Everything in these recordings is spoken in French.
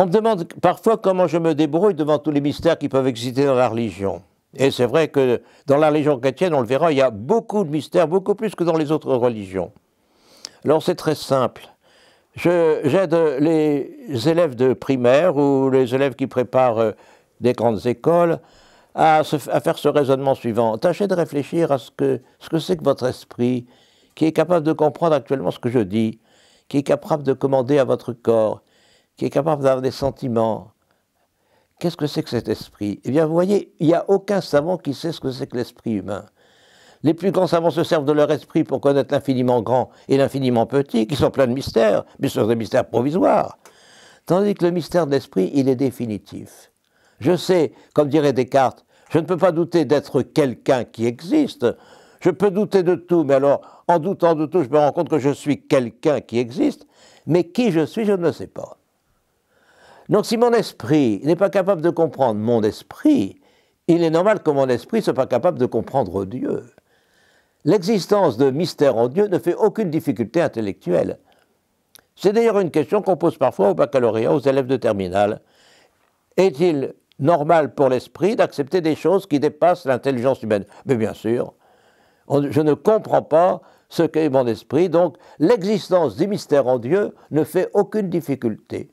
On me demande parfois comment je me débrouille devant tous les mystères qui peuvent exister dans la religion. Et c'est vrai que dans la religion chrétienne, on le verra, il y a beaucoup de mystères, beaucoup plus que dans les autres religions. Alors c'est très simple. J'aide les élèves de primaire ou les élèves qui préparent euh, des grandes écoles à, faire ce raisonnement suivant. Tâchez de réfléchir à ce que c'est que, que votre esprit, qui est capable de comprendre actuellement ce que je dis, qui est capable de commander à votre corps, qui est capable d'avoir des sentiments. Qu'est-ce que c'est que cet esprit? Eh bien, vous voyez, il n'y a aucun savant qui sait ce que c'est que l'esprit humain. Les plus grands savants se servent de leur esprit pour connaître l'infiniment grand et l'infiniment petit, qui sont pleins de mystères, mais ce sont des mystères provisoires. Tandis que le mystère de l'esprit, il est définitif. Je sais, comme dirait Descartes, je ne peux pas douter d'être quelqu'un qui existe. Je peux douter de tout, mais alors, en doutant de tout, je me rends compte que je suis quelqu'un qui existe, mais qui je suis, je ne le sais pas. Donc si mon esprit n'est pas capable de comprendre mon esprit, il est normal que mon esprit ne soit pas capable de comprendre Dieu. L'existence de mystère en Dieu ne fait aucune difficulté intellectuelle. C'est d'ailleurs une question qu'on pose parfois au baccalauréat aux élèves de terminale. Est-il normal pour l'esprit d'accepter des choses qui dépassent l'intelligence humaine? Mais bien sûr, je ne comprends pas ce qu'est mon esprit, donc l'existence du mystère en Dieu ne fait aucune difficulté.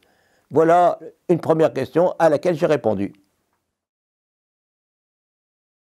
Voilà une première question à laquelle j'ai répondu.